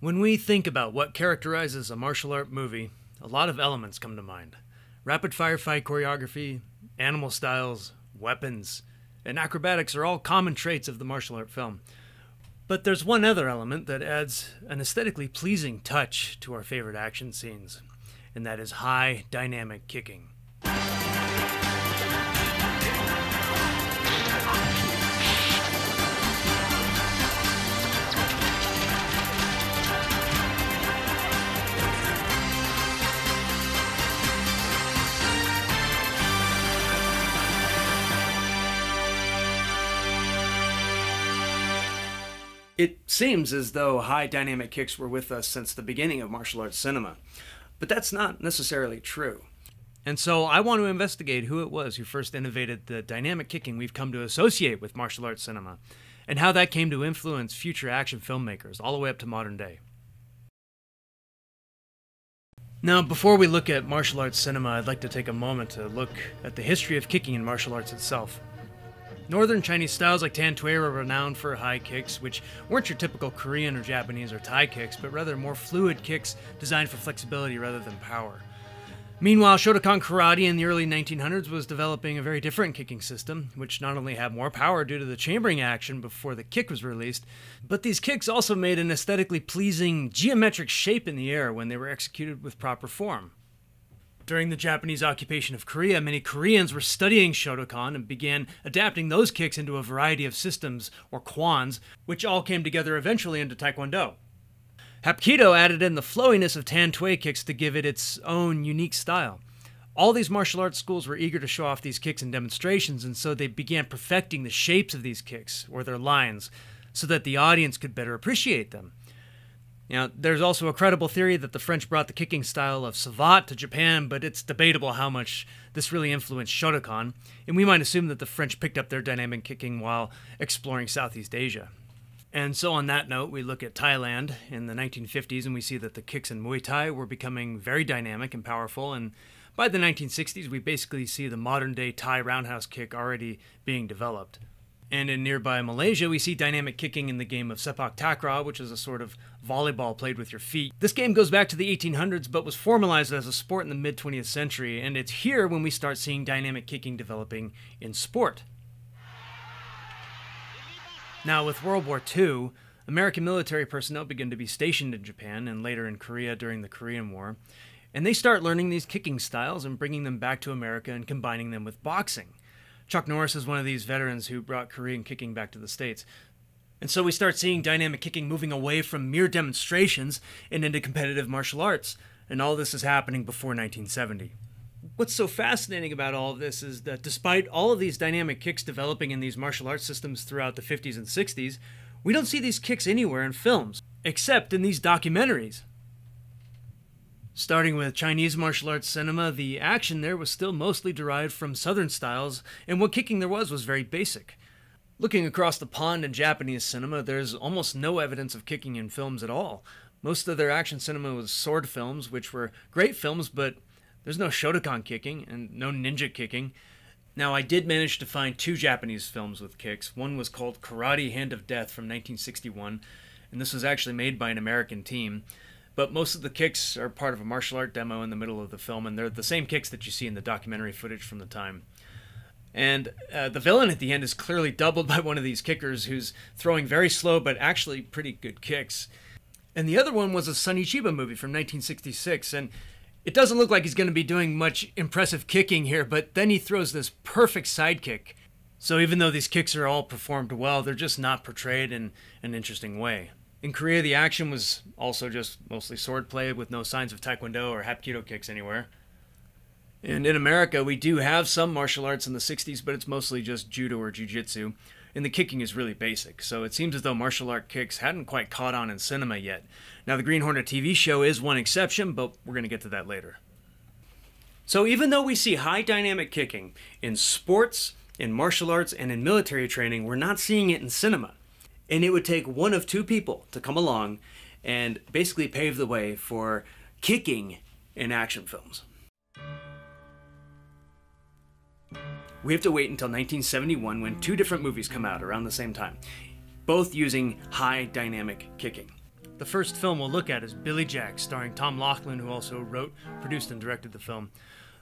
When we think about what characterizes a martial art movie, a lot of elements come to mind rapid fire fight choreography, animal styles, weapons, and acrobatics are all common traits of the martial art film. But there's one other element that adds an aesthetically pleasing touch to our favorite action scenes, and that is high dynamic kicking. It seems as though high dynamic kicks were with us since the beginning of martial arts cinema, but that's not necessarily true. And so I want to investigate who it was who first innovated the dynamic kicking we've come to associate with martial arts cinema, and how that came to influence future action filmmakers all the way up to modern day. Now, before we look at martial arts cinema, I'd like to take a moment to look at the history of kicking in martial arts itself. Northern Chinese styles like Tan Tui were renowned for high kicks, which weren't your typical Korean or Japanese or Thai kicks, but rather more fluid kicks designed for flexibility rather than power. Meanwhile, Shotokan karate in the early 1900s was developing a very different kicking system, which not only had more power due to the chambering action before the kick was released, but these kicks also made an aesthetically pleasing geometric shape in the air when they were executed with proper form. During the Japanese occupation of Korea, many Koreans were studying Shotokan and began adapting those kicks into a variety of systems, or kwans, which all came together eventually into Taekwondo. Hapkido added in the flowiness of Tan Tui kicks to give it its own unique style. All these martial arts schools were eager to show off these kicks in demonstrations, and so they began perfecting the shapes of these kicks, or their lines, so that the audience could better appreciate them. Now, there's also a credible theory that the French brought the kicking style of savate to Japan, but it's debatable how much this really influenced Shotokan, and we might assume that the French picked up their dynamic kicking while exploring Southeast Asia. And so, on that note, we look at Thailand in the 1950s and we see that the kicks in Muay Thai were becoming very dynamic and powerful. And by the 1960s, we basically see the modern day Thai roundhouse kick already being developed. And in nearby Malaysia, we see dynamic kicking in the game of Sepak Takraw, which is a sort of volleyball played with your feet. This game goes back to the 1800s, but was formalized as a sport in the mid 20th century, and it's here when we start seeing dynamic kicking developing in sport. Now, with World War II, American military personnel begin to be stationed in Japan and later in Korea during the Korean War, and they start learning these kicking styles and bringing them back to America and combining them with boxing. Chuck Norris is one of these veterans who brought Korean kicking back to the States. And so we start seeing dynamic kicking moving away from mere demonstrations and into competitive martial arts. And all this is happening before 1970. What's so fascinating about all of this is that despite all of these dynamic kicks developing in these martial arts systems throughout the 50s and 60s, we don't see these kicks anywhere in films, except in these documentaries. Starting with Chinese martial arts cinema, the action there was still mostly derived from Southern styles, and what kicking there was was very basic. Looking across the pond in Japanese cinema, there's almost no evidence of kicking in films at all. Most of their action cinema was sword films, which were great films, but there's no Shotokan kicking and no ninja kicking. Now, I did manage to find two Japanese films with kicks. One was called Karate Hand of Death from 1961, and this was actually made by an American team but most of the kicks are part of a martial art demo in the middle of the film, and they're the same kicks that you see in the documentary footage from the time. And uh, the villain at the end is clearly doubled by one of these kickers who's throwing very slow but actually pretty good kicks. And the other one was a Sonny Chiba movie from 1966, and it doesn't look like he's going to be doing much impressive kicking here, but then he throws this perfect sidekick. So even though these kicks are all performed well, they're just not portrayed in an interesting way. In Korea, the action was also just mostly swordplay with no signs of taekwondo or hapkido kicks anywhere. And in America, we do have some martial arts in the 60s, but it's mostly just judo or jiu-jitsu, and the kicking is really basic, so it seems as though martial art kicks hadn't quite caught on in cinema yet. Now, the Green Hornet TV show is one exception, but we're going to get to that later. So even though we see high dynamic kicking in sports, in martial arts, and in military training, we're not seeing it in cinema. And it would take one of two people to come along and basically pave the way for kicking in action films. We have to wait until 1971 when two different movies come out around the same time, both using high dynamic kicking. The first film we'll look at is Billy Jack, starring Tom Laughlin, who also wrote, produced, and directed the film.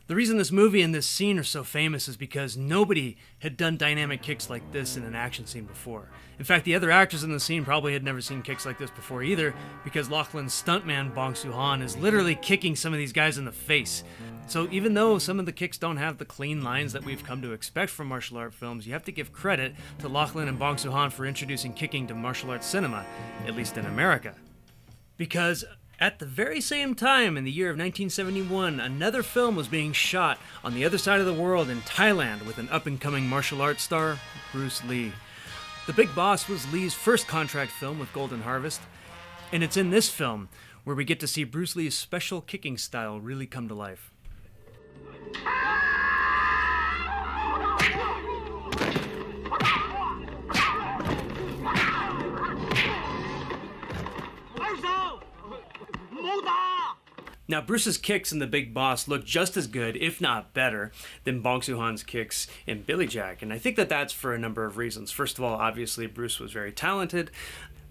The reason this movie and this scene are so famous is because nobody had done dynamic kicks like this in an action scene before. In fact, the other actors in the scene probably had never seen kicks like this before either, because Laughlin's stuntman Bong Soo Han is literally kicking some of these guys in the face. So even though some of the kicks don't have the clean lines that we've come to expect from martial art films, you have to give credit to Laughlin and Bong Soo-han for introducing kicking to martial arts cinema, at least in America. Because at the very same time, in the year of 1971, another film was being shot on the other side of the world in Thailand with an up-and-coming martial arts star, Bruce Lee. The Big Boss was Lee's first contract film with Golden Harvest, and it's in this film where we get to see Bruce Lee's special kicking style really come to life. Now, Bruce's kicks in The Big Boss look just as good, if not better, than Bong Soo-han's kicks in Billy Jack. And I think that that's for a number of reasons. First of all, obviously, Bruce was very talented.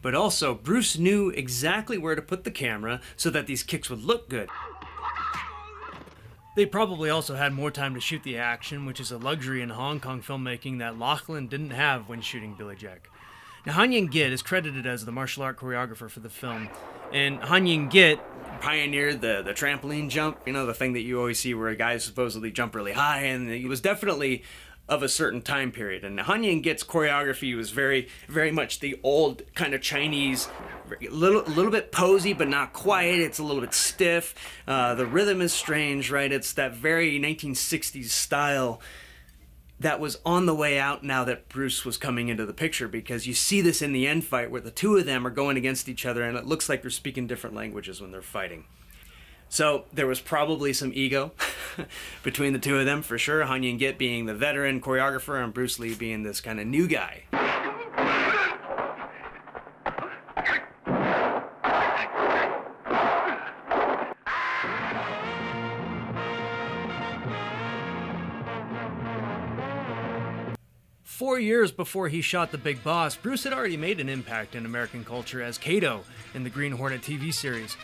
But also, Bruce knew exactly where to put the camera so that these kicks would look good. They probably also had more time to shoot the action, which is a luxury in Hong Kong filmmaking that Laughlin didn't have when shooting Billy Jack. Now, Han Ying-git is credited as the martial art choreographer for the film, and Han Ying-git pioneered the, the trampoline jump, you know, the thing that you always see where a guy supposedly jump really high, and he was definitely of a certain time period. And Han Ying-git's choreography was very, very much the old kind of Chinese, little, little bit posy, but not quite. It's a little bit stiff. Uh, the rhythm is strange, right? It's that very 1960s style that was on the way out now that Bruce was coming into the picture because you see this in the end fight where the two of them are going against each other and it looks like they're speaking different languages when they're fighting. So there was probably some ego between the two of them for sure. Han Ying-git being the veteran choreographer and Bruce Lee being this kind of new guy. Four years before he shot The Big Boss, Bruce had already made an impact in American culture as Kato in the Green Hornet TV series.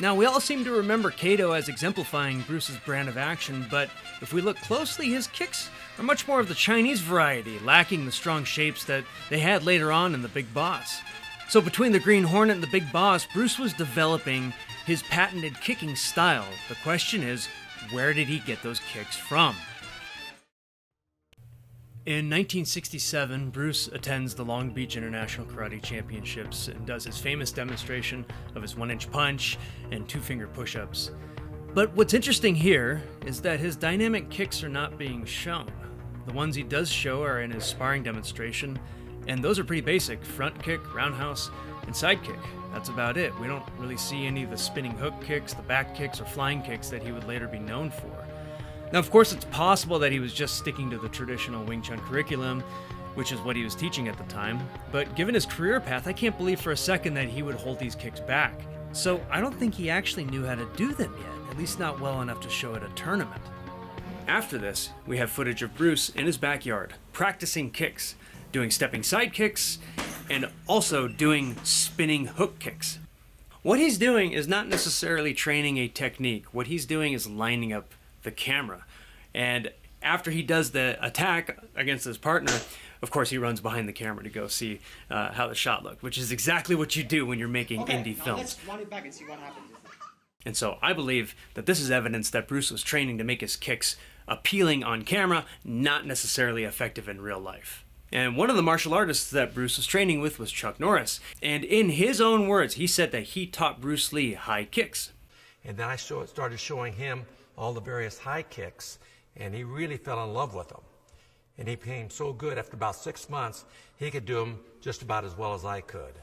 Now, we all seem to remember Kato as exemplifying Bruce's brand of action, but if we look closely, his kicks are much more of the Chinese variety, lacking the strong shapes that they had later on in The Big Boss. So, between the Green Hornet and the Big Boss, Bruce was developing his patented kicking style. The question is, where did he get those kicks from? In 1967, Bruce attends the Long Beach International Karate Championships and does his famous demonstration of his one inch punch and two finger push ups. But what's interesting here is that his dynamic kicks are not being shown. The ones he does show are in his sparring demonstration, and those are pretty basic front kick, roundhouse, and side kick. That's about it. We don't really see any of the spinning hook kicks, the back kicks, or flying kicks that he would later be known for. Now, of course, it's possible that he was just sticking to the traditional Wing Chun curriculum, which is what he was teaching at the time, but given his career path, I can't believe for a second that he would hold these kicks back. So I don't think he actually knew how to do them yet, at least not well enough to show at a tournament. After this, we have footage of Bruce in his backyard, practicing kicks, doing stepping side kicks, and also doing spinning hook kicks. What he's doing is not necessarily training a technique, what he's doing is lining up the camera. And after he does the attack against his partner, of course, he runs behind the camera to go see uh, how the shot looked, which is exactly what you do when you're making okay, indie films. Let's run it back and see what happens. And so I believe that this is evidence that Bruce was training to make his kicks appealing on camera, not necessarily effective in real life. And one of the martial artists that Bruce was training with was Chuck Norris. And in his own words, he said that he taught Bruce Lee high kicks. And then I show, started showing him all the various high kicks, and he really fell in love with them. And he became so good after about six months, he could do them just about as well as I could.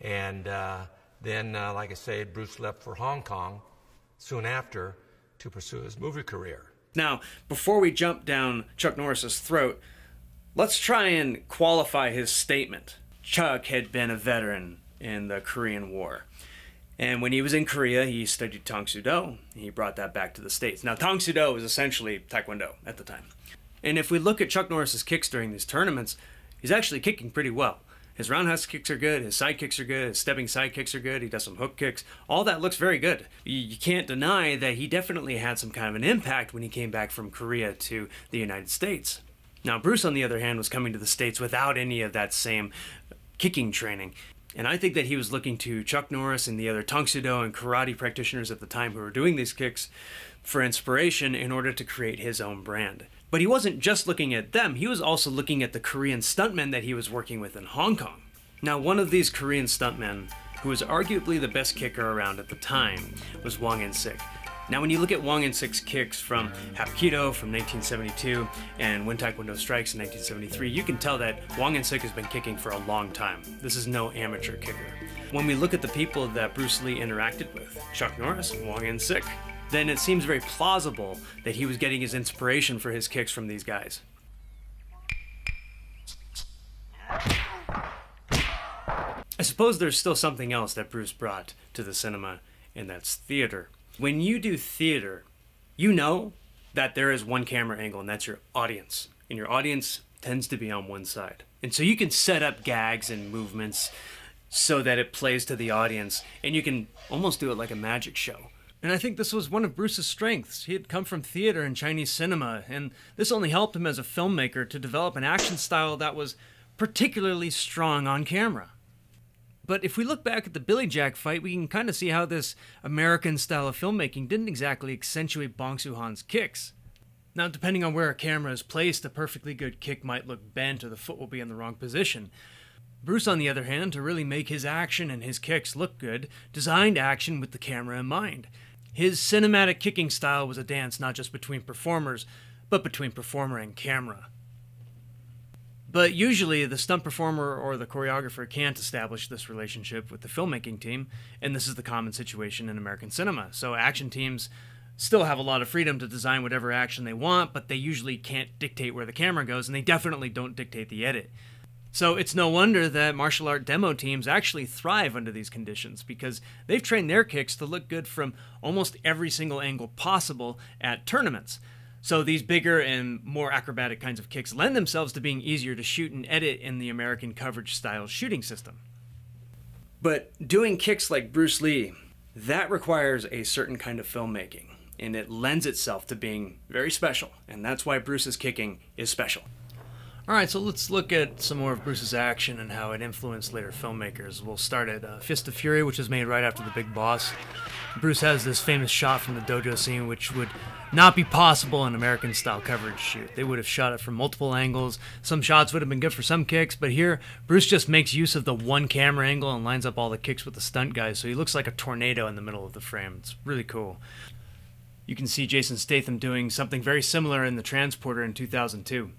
And uh, then, uh, like I said, Bruce left for Hong Kong soon after to pursue his movie career. Now, before we jump down Chuck Norris's throat, let's try and qualify his statement. Chuck had been a veteran in the Korean War. And when he was in Korea, he studied Tang Soo Do. He brought that back to the States. Now, Tang Soo Do was essentially Taekwondo at the time. And if we look at Chuck Norris's kicks during these tournaments, he's actually kicking pretty well. His roundhouse kicks are good, his side kicks are good, his stepping side kicks are good, he does some hook kicks. All that looks very good. You can't deny that he definitely had some kind of an impact when he came back from Korea to the United States. Now, Bruce, on the other hand, was coming to the States without any of that same kicking training. And I think that he was looking to Chuck Norris and the other Tang Soo Do and karate practitioners at the time who were doing these kicks for inspiration in order to create his own brand. But he wasn't just looking at them, he was also looking at the Korean stuntmen that he was working with in Hong Kong. Now, one of these Korean stuntmen, who was arguably the best kicker around at the time, was Wong In Sik. Now, when you look at Wong In Sik's kicks from Hapkido from 1972 and When Taekwondo Strikes in 1973, you can tell that Wong In Sik has been kicking for a long time. This is no amateur kicker. When we look at the people that Bruce Lee interacted with, Chuck Norris, Wong In Sik, then it seems very plausible that he was getting his inspiration for his kicks from these guys. I suppose there's still something else that Bruce brought to the cinema, and that's theater. When you do theater, you know that there is one camera angle, and that's your audience. And your audience tends to be on one side. And so you can set up gags and movements so that it plays to the audience, and you can almost do it like a magic show. And I think this was one of Bruce's strengths. He had come from theater and Chinese cinema, and this only helped him as a filmmaker to develop an action style that was particularly strong on camera. But if we look back at the Billy Jack fight, we can kind of see how this American style of filmmaking didn't exactly accentuate Bong Soo Han's kicks. Now, depending on where a camera is placed, a perfectly good kick might look bent or the foot will be in the wrong position. Bruce, on the other hand, to really make his action and his kicks look good, designed action with the camera in mind. His cinematic kicking style was a dance not just between performers, but between performer and camera. But usually, the stunt performer or the choreographer can't establish this relationship with the filmmaking team, and this is the common situation in American cinema. So, action teams still have a lot of freedom to design whatever action they want, but they usually can't dictate where the camera goes, and they definitely don't dictate the edit. So it's no wonder that martial art demo teams actually thrive under these conditions because they've trained their kicks to look good from almost every single angle possible at tournaments. So these bigger and more acrobatic kinds of kicks lend themselves to being easier to shoot and edit in the American coverage style shooting system. But doing kicks like Bruce Lee, that requires a certain kind of filmmaking, and it lends itself to being very special, and that's why Bruce's kicking is special. All right, so let's look at some more of Bruce's action and how it influenced later filmmakers. We'll start at uh, Fist of Fury, which was made right after The Big Boss. Bruce has this famous shot from the dojo scene, which would not be possible in American style coverage shoot. They would have shot it from multiple angles. Some shots would have been good for some kicks, but here, Bruce just makes use of the one camera angle and lines up all the kicks with the stunt guys, so he looks like a tornado in the middle of the frame. It's really cool. You can see Jason Statham doing something very similar in The Transporter in 2002.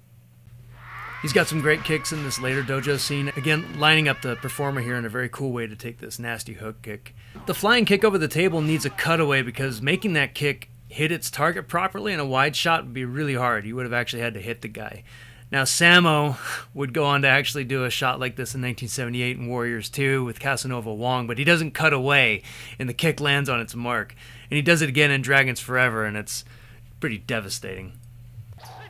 He's got some great kicks in this later dojo scene. Again, lining up the performer here in a very cool way to take this nasty hook kick. The flying kick over the table needs a cutaway because making that kick hit its target properly in a wide shot would be really hard. You would have actually had to hit the guy. Now, Sammo would go on to actually do a shot like this in 1978 in Warriors 2 with Casanova Wong, but he doesn't cut away, and the kick lands on its mark. And he does it again in Dragons Forever, and it's pretty devastating.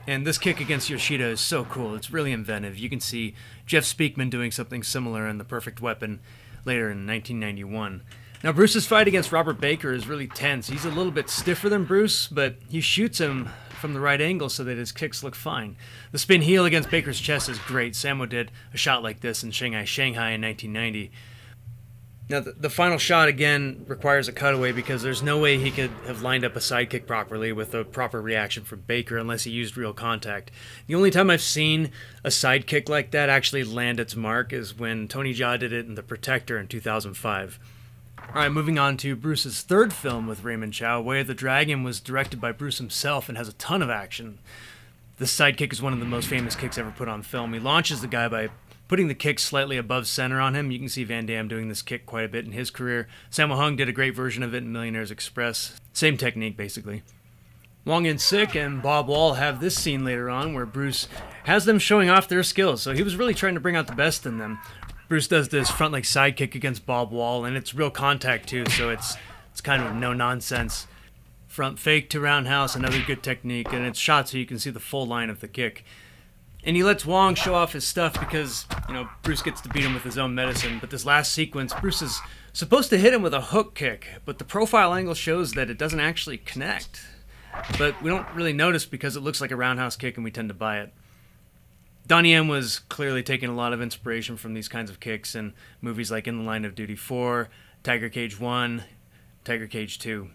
And this kick against Yoshida is so cool. It's really inventive. You can see Jeff Speakman doing something similar in The Perfect Weapon later in 1991. Now, Bruce's fight against Robert Baker is really tense. He's a little bit stiffer than Bruce, but he shoots him from the right angle so that his kicks look fine. The spin heel against Baker's chest is great. Sammo did a shot like this in Shanghai, Shanghai in 1990. Now, the, the, final shot again requires a cutaway because there's no way he could have lined up a sidekick properly with a proper reaction from Baker unless he used real contact. The only time I've seen a sidekick like that actually land its mark is when Tony Jaa did it in The Protector in 2005. All right, moving on to Bruce's third film with Raymond Chow, Way of the Dragon was directed by Bruce himself and has a ton of action. This sidekick is one of the most famous kicks ever put on film. He launches the guy by putting the kick slightly above center on him. You can see Van Damme doing this kick quite a bit in his career. Sammo Hung did a great version of it in Millionaires Express. Same technique, basically. Wong In Sik and Bob Wall have this scene later on where Bruce has them showing off their skills. So he was really trying to bring out the best in them. Bruce does this front leg side kick against Bob Wall, and it's real contact too, so it's it's kind of no nonsense. Front fake to roundhouse, another good technique, and it's shot so you can see the full line of the kick. And he lets Wong show off his stuff because, you know, Bruce gets to beat him with his own medicine. But this last sequence, Bruce is supposed to hit him with a hook kick, but the profile angle shows that it doesn't actually connect. But we don't really notice because it looks like a roundhouse kick and we tend to buy it. Donnie Yen was clearly taking a lot of inspiration from these kinds of kicks in movies like In the Line of Duty 4, Tiger Cage 1, Tiger Cage 2.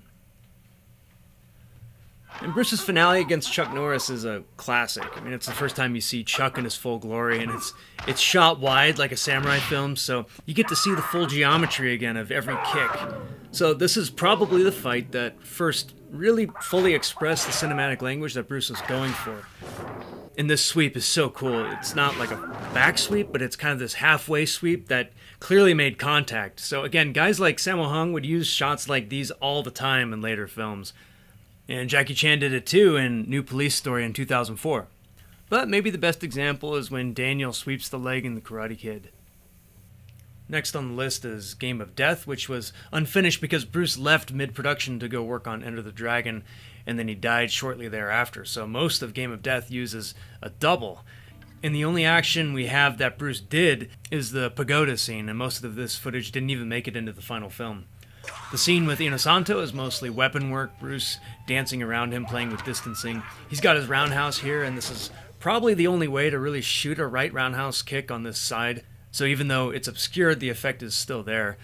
And Bruce's finale against Chuck Norris is a classic. I mean, it's the first time you see Chuck in his full glory, and it's it's shot wide like a samurai film, so you get to see the full geometry again of every kick. So this is probably the fight that first really fully expressed the cinematic language that Bruce was going for. And this sweep is so cool. It's not like a back sweep, but it's kind of this halfway sweep that clearly made contact. So again, guys like Sammo Hung would use shots like these all the time in later films. And Jackie Chan did it too in New Police Story in 2004. But maybe the best example is when Daniel sweeps the leg in The Karate Kid. Next on the list is Game of Death, which was unfinished because Bruce left mid production to go work on Enter the Dragon, and then he died shortly thereafter. So most of Game of Death uses a double. And the only action we have that Bruce did is the pagoda scene, and most of this footage didn't even make it into the final film. The scene with Inosanto is mostly weapon work, Bruce dancing around him, playing with distancing. He's got his roundhouse here, and this is probably the only way to really shoot a right roundhouse kick on this side. So even though it's obscured, the effect is still there.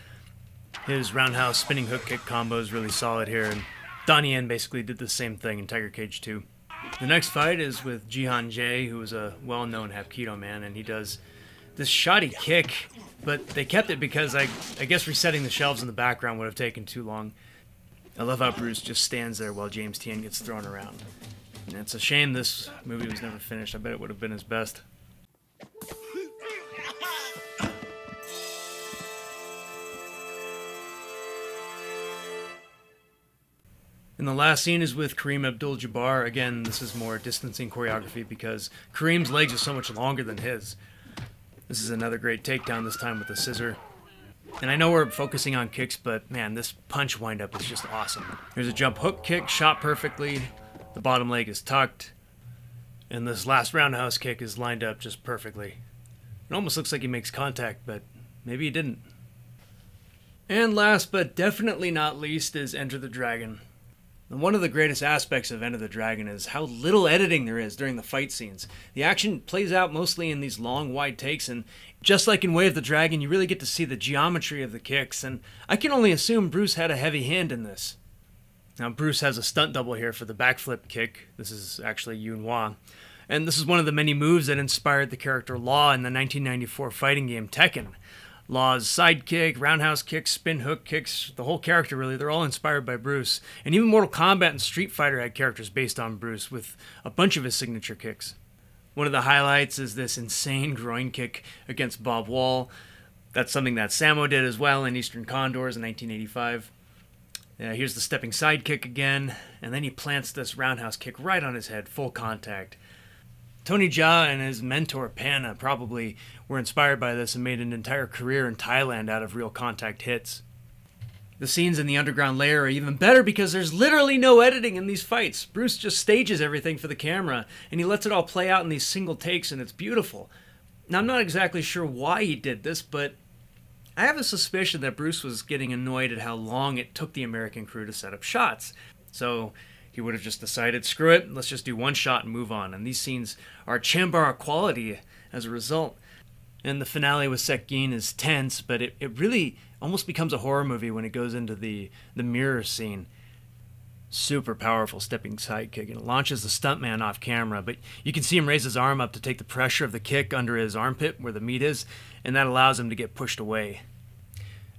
His roundhouse spinning hook kick combo is really solid here, and Donnie Yen basically did the same thing in Tiger Cage 2. The next fight is with Ji Han-jae, who is a well-known Hapkido man, and he does this shoddy kick, but they kept it because I, I guess resetting the shelves in the background would have taken too long. I love how Bruce just stands there while James Tien gets thrown around. And it's a shame this movie was never finished. I bet it would have been his best. And the last scene is with Kareem Abdul Jabbar. Again, this is more distancing choreography because Kareem's legs are so much longer than his. This is another great takedown, this time with a scissor. And I know we're focusing on kicks, but man, this punch windup is just awesome. There's a jump hook kick, shot perfectly. The bottom leg is tucked. And this last roundhouse kick is lined up just perfectly. It almost looks like he makes contact, but maybe he didn't. And last but definitely not least is Enter the Dragon. One of the greatest aspects of Enter the Dragon is how little editing there is during the fight scenes. The action plays out mostly in these long, wide takes, and just like in Way of the Dragon, you really get to see the geometry of the kicks, and I can only assume Bruce had a heavy hand in this. Now, Bruce has a stunt double here for the backflip kick. This is actually Yuen Wah. And this is one of the many moves that inspired the character Law in the 1994 fighting game Tekken. Law's sidekick, roundhouse kicks, spin hook kicks, the whole character really, they're all inspired by Bruce. And even Mortal Kombat and Street Fighter had characters based on Bruce with a bunch of his signature kicks. One of the highlights is this insane groin kick against Bob Wall. That's something that Sammo did as well in Eastern Condors in 1985. Yeah, here's the stepping side kick again, and then he plants this roundhouse kick right on his head, full contact. Tony Jaa and his mentor Panna probably were inspired by this and made an entire career in Thailand out of real contact hits. The scenes in the underground layer are even better because there's literally no editing in these fights. Bruce just stages everything for the camera and he lets it all play out in these single takes and it's beautiful. Now, I'm not exactly sure why he did this, but I have a suspicion that Bruce was getting annoyed at how long it took the American crew to set up shots. So he would have just decided, screw it, let's just do one shot and move on. And these scenes are Chambara quality as a result. And the finale with Sek Gin is tense, but it, it really almost becomes a horror movie when it goes into the, the mirror scene. Super powerful stepping sidekick, and it launches the stuntman off camera. But you can see him raise his arm up to take the pressure of the kick under his armpit where the meat is, and that allows him to get pushed away.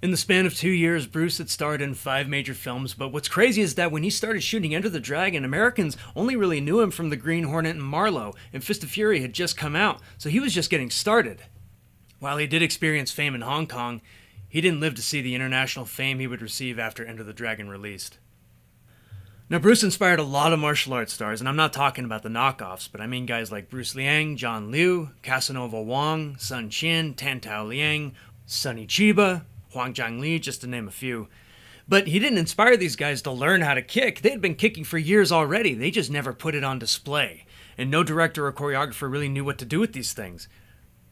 In the span of two years, Bruce had starred in five major films, but what's crazy is that when he started shooting Enter the Dragon, Americans only really knew him from The Green Hornet and Marlowe, and Fist of Fury had just come out, so he was just getting started. While he did experience fame in Hong Kong, he didn't live to see the international fame he would receive after Enter the Dragon released. Now, Bruce inspired a lot of martial arts stars, and I'm not talking about the knockoffs, but I mean guys like Bruce Liang, John Liu, Casanova Wong, Sun Qin, Tan Tao Liang, Sonny Chiba, Huang Zhangli, just to name a few. But he didn't inspire these guys to learn how to kick. They had been kicking for years already. They just never put it on display. and no director or choreographer really knew what to do with these things.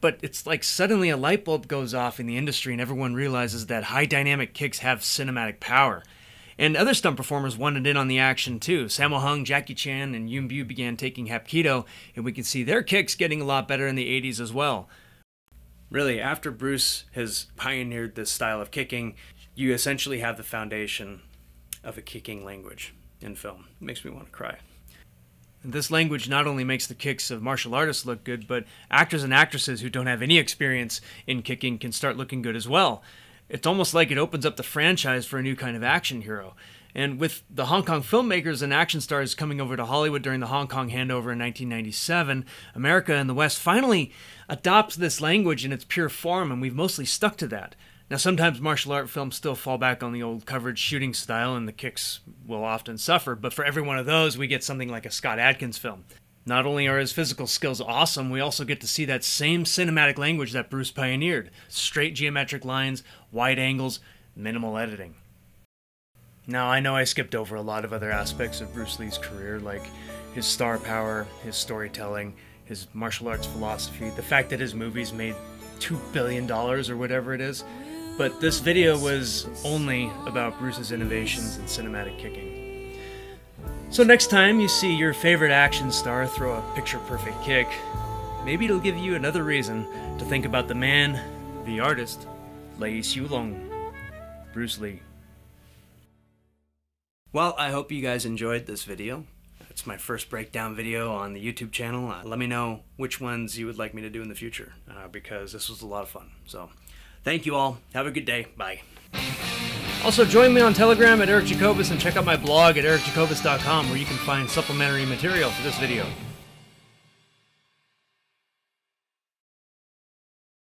But it's like suddenly a light bulb goes off in the industry and everyone realizes that high dynamic kicks have cinematic power. And other stunt performers wanted in on the action too. Sammo Hung, Jackie Chan, and Yuen Biao began taking Hapkido, and we can see their kicks getting a lot better in the 80s as well. Really, after Bruce has pioneered this style of kicking, you essentially have the foundation of a kicking language in film. It makes me want to cry. This language not only makes the kicks of martial artists look good, but actors and actresses who don't have any experience in kicking can start looking good as well. It's almost like it opens up the franchise for a new kind of action hero. And with the Hong Kong filmmakers and action stars coming over to Hollywood during the Hong Kong handover in 1997, America and the West finally adopts this language in its pure form, and we've mostly stuck to that. Now, sometimes martial art films still fall back on the old coverage shooting style, and the kicks will often suffer, but for every one of those, we get something like a Scott Adkins film. Not only are his physical skills awesome, we also get to see that same cinematic language that Bruce pioneered straight geometric lines, wide angles, minimal editing. Now, I know I skipped over a lot of other aspects of Bruce Lee's career, like his star power, his storytelling, his martial arts philosophy, the fact that his movies made $2 billion or whatever it is. But this video was only about Bruce's innovations in cinematic kicking. So next time you see your favorite action star throw a picture-perfect kick, maybe it'll give you another reason to think about the man, the artist, Lei Xiulong, Bruce Lee. Well, I hope you guys enjoyed this video. It's my first breakdown video on the YouTube channel. Uh, let me know which ones you would like me to do in the future, uh, because this was a lot of fun. So, thank you all. Have a good day. Bye. Also, join me on Telegram at Eric Jacobus and check out my blog at ericjacobus.com where you can find supplementary material for this video.